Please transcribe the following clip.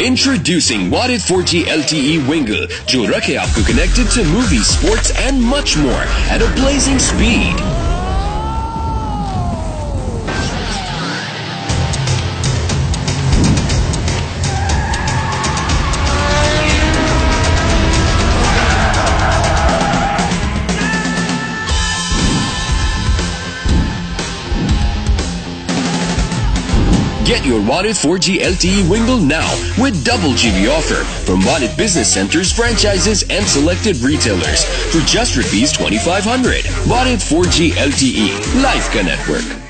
Introducing Wanted 4G LTE Wingle जो रखे आपको connected to movies, sports and much more at a blazing speed. Get your Warid 4G LTE Wingle now with double GB offer from Warid Business Centers, franchises, and selected retailers for just rupees 2500. Warid 4G LTE. Life Network.